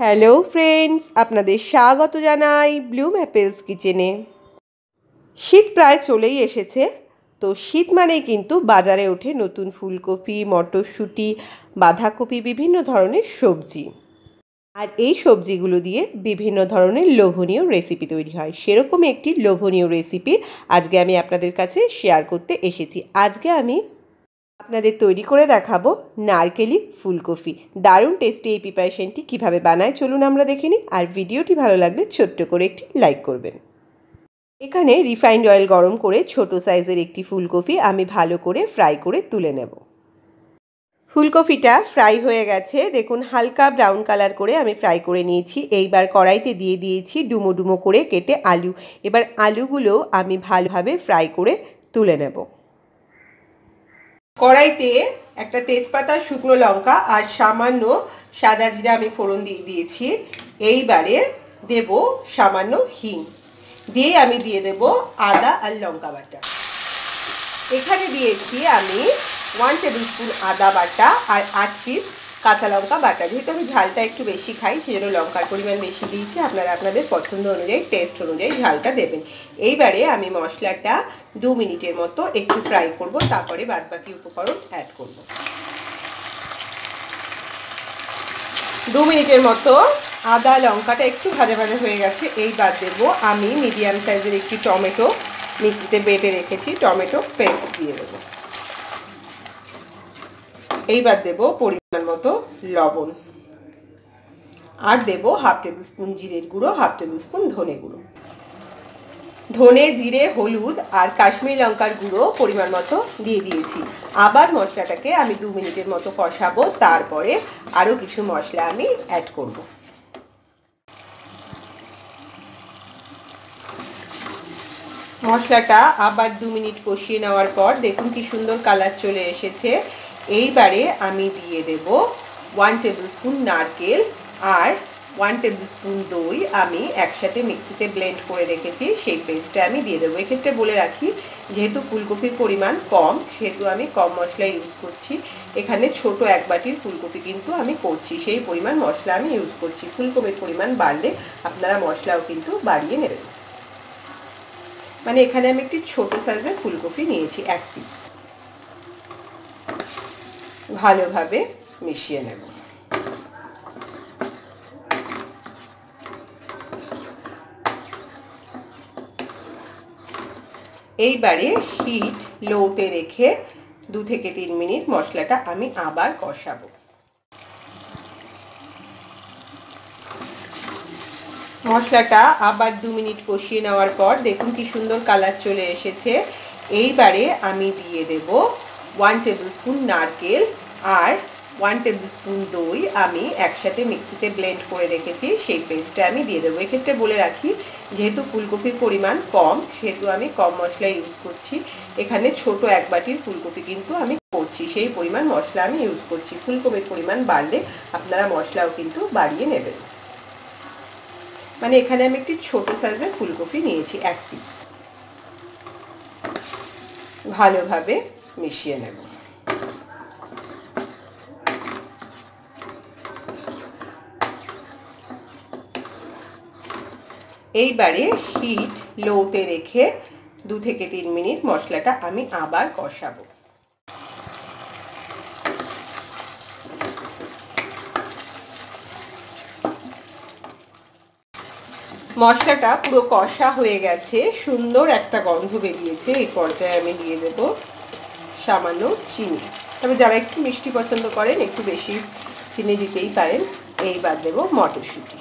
Hello friends, আপনাদের স্বাগত জানাই ব্লুম অ্যাপেলস কিচেনে শীত প্রায় চলেই এসেছে, তো শীত মানেই কিন্তু বাজারে ওঠে নতুন ফুলকপি, মটরশুঁটি, বাঁধাকপি, বিভিন্ন ধরনের সবজি। আর এই সবজিগুলো দিয়ে বিভিন্ন ধরনের লোভনীয় রেসিপি তৈরি হয়। সেরকম একটি লোভনীয় রেসিপি আজকে আমি আপনাদের কাছে শেয়ার করতে এসেছি। আজকে আমি আপনাদের তৈরি করে দেখাবো নারকেলি ফুলকপি। দারুণ টেস্টি এই প্রিপারেশনটি কীভাবে বানায় চলুন আমরা দেখে নিই। আর ভিডিওটি ভালো লাগলে ছোট্ট করে একটি লাইক করবেন। এখানে রিফাইন্ড অয়েল গরম করে ছোট সাইজের একটি ফুলকপি আমি ভালো করে ফ্রাই করে তুলে নেব। ফুলকপিটা ফ্রাই হয়ে গেছে। দেখুন, হালকা ব্রাউন কালার করে আমি ফ্রাই করে নিয়েছি। এইবার কড়াইতে দিয়ে দিয়েছি ডুমো ডুমো করে কেটে আলু। এবার আলুগুলো আমি ভালোভাবে ফ্রাই করে তুলে নেব। কড়াইতে একটা তেজপাতা, শুকনো লঙ্কা আর সামান্য সাদা জিরা আমি ফোড়ন দিয়ে দিয়েছি। এইবারে দেব সামান্য হিং। দিয়ে আমি দিয়ে দেব আদা আর লঙ্কা বাটা। এখানে দিয়েছি আমি ওয়ান টেবিল স্পুন আদা বাটা আর আট পিস কাঁচা লঙ্কা বাটা। যেহেতু আমি ঝালটা একটু বেশি খাই, সেজন্য লঙ্কার পরিমাণ বেশি দিয়েছি। আপনারা আপনাদের পছন্দ অনুযায়ী টেস্ট অনুযায়ী ঝালটা দেবেন। এইবারে আমি মশলাটা দু মিনিটের মতো একটু ফ্রাই করব, তারপরে বাদবাকি উপকরণ অ্যাড করব। দু মিনিটের মতো আদা লঙ্কাটা একটু ভাজা ভাজা হয়ে গেছে, এই বাদ দেবো। আমি মিডিয়াম সাইজের একটি টমেটো মিক্সিতে বেটে রেখেছি, টমেটো পেস্ট দিয়ে দেবো। এইবার দেব পরিমাণ মতো লবণ। আর দেব হাফ টেবিল স্পুন জিরের গুঁড়ো, হাফ টেবিল স্পুন ধনে গুঁড়ো। ধনে, জিরে, হলুদ আর কাশ্মীর লঙ্কার গুঁড়ো পরিমাণ মতো দিয়ে দিয়েছি। আবার মশলাটাকে আমি দু মিনিটের মতো কষাবো, তারপরে আরও কিছু মশলা আমি অ্যাড করব। মশলাটা আবার দু মিনিট কষিয়ে নেওয়ার পর দেখুন কি সুন্দর কালার চলে এসেছে। এইবারে আমি দিয়ে দেব ওয়ান টেবিল স্পুন নারকেল আর ওয়ান টেবিল স্পুন দই আমি একসাথে মিক্সিতে ব্লেন্ড করে রেখেছি, সেই পেস্টটা আমি দিয়ে দেবো। এক্ষেত্রে বলে রাখি, যেহেতু ফুলকপির পরিমাণ কম, সেহেতু আমি কম মশলা ইউজ করছি। এখানে ছোট এক বাটির ফুলকপি কিন্তু আমি করছি, সেই পরিমাণ মশলা আমি ইউজ করছি। ফুলকপির পরিমাণ বাড়লে আপনারা মশলাও কিন্তু বাড়িয়ে নেবেন। মানে এখানে আমি একটি ছোট সাইজের ফুলকপি নিয়েছি, এক পিস ভালোভাবে মিশিয়ে নেব। এইবারে হিট লোতে রেখে দু থেকে তিন মিনিট মশলাটা আমি আবার কষাবো। মশলাটা আবার দু মিনিট কষিয়ে নেওয়ার পর দেখুন কি সুন্দর কালার চলে এসেছে। এইবারে আমি দিয়ে দেব ওয়ান টেবিল স্পুন নারকেল আর ওয়ান টেবিল স্পুন দই আমি একসাথে মিক্সিতে ব্লেন্ড করে রেখেছি। সেই পেস্টটা আমি দিয়ে দেবো। এক্ষেত্রে বলে রাখি, যেহেতু ফুলকপির পরিমাণ কম, সেহেতু আমি কম মশলা ইউজ করছি। এখানে ছোট এক বাটির ফুলকপি কিন্তু আমি করছি। সেই পরিমাণ মশলা আমি ইউজ করছি। ফুলকপির পরিমাণ বাড়লে আপনারা মশলাও কিন্তু বাড়িয়ে নেবেন। মানে এখানে আমি একটি ছোট সাইজের ফুলকপি নিয়েছি, এক পিস ভালোভাবে মিশিয়ে নেব। এইবারে হিট লোতে রেখে দু থেকে তিন মিনিট মশলাটা আমি আবার কষাবো। মশলাটা পুরো কষা হয়ে গেছে, সুন্দর একটা গন্ধ বেরিয়েছে, এই পর্যায়ে আমি দিয়ে দেব। সামান্য চিনি। তবে যারা একটু মিষ্টি পছন্দ করেন, একটু বেশি চিনি দিতেই পারেন। এইবার দেব মটরশুঁটি।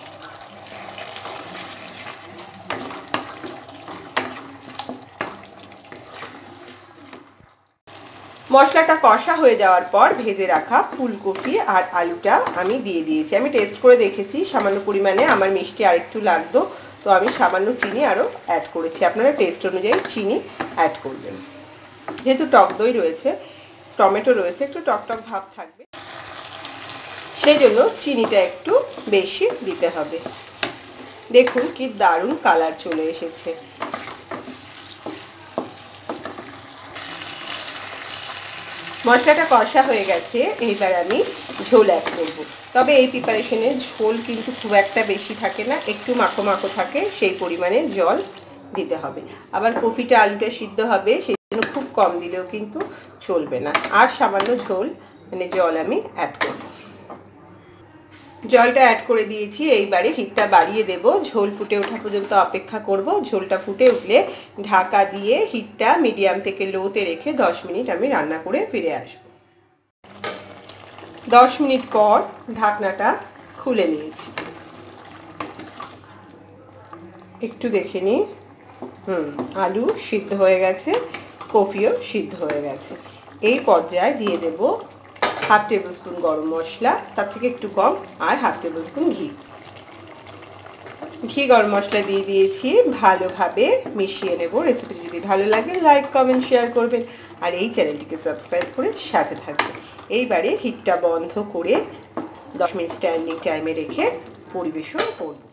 মশলাটা কষা হয়ে যাওয়ার পর ভেজে রাখা ফুলকপি আর আলুটা আমি দিয়ে দিয়েছি। আমি টেস্ট করে দেখেছি, সামান্য পরিমাণে আমার মিষ্টি আরেকটু লাগতো। তো আমি সামান্য চিনি আরও অ্যাড করেছি। আপনারা টেস্ট অনুযায়ী চিনি অ্যাড করবেন। যেহেতু টক দই রয়েছে, টমেটো রয়েছে, একটু টক টক ভাব থাকবে। সেই জন্য চিনিটা একটু বেশি দিতে হবে। দেখুন কি দারুণ কালার চলে এসেছে। মশলাটা কষা হয়ে গেছে, এইবার আমি ঝোল অ্যাড করব। তবে এই প্রিপারেশনের ঝোল কিন্তু খুব একটা বেশি থাকে না, একটু মাখো মাখো থাকে, সেই পরিমাণে জল দিতে হবে। আবার কফিটা, আলুটা সিদ্ধ হবে, সেই কম দিলেও কিন্তু চলবে না। আর সামান্য ঝোল মানে জল আমি অ্যাড করব। জলটা অ্যাড করে দিয়েছি, এইবারে হিটটা বাড়িয়ে দেব। ঝোল ফুটে ওঠা পর্যন্ত অপেক্ষা করব। ঝোলটা ফুটে উঠলে ঢাকা দিয়ে হিটটা মিডিয়াম থেকে লোতে রেখে দশ মিনিট আমি রান্না করে ফিরে আসব। দশ মিনিট পর ঢাকনাটা খুলে নিয়েছি। একটু দেখে নিই। হুম, আলু সিদ্ধ হয়ে গেছে। কফিও সিদ্ধ হয়ে গেছে। এই পর্যায়ে দিয়ে দেব হাফ টেবিল স্পুন গরম মশলা, তার থেকে একটু কম, আর হাফ টেবিল স্পুন ঘি। ঘি গরম মশলা দিয়ে দিয়েছি, ভালোভাবে মিশিয়ে নেব। রেসিপি যদি ভালো লাগে লাইক কমেন্ট শেয়ার করবেন। আর এই চ্যানেলটিকে সাবস্ক্রাইব করে সাথে থাকবেন। এইবারে হিটটা বন্ধ করে দশ মিনিট স্ট্যান্ডিং টাইমে রেখে পরিবেশন করব।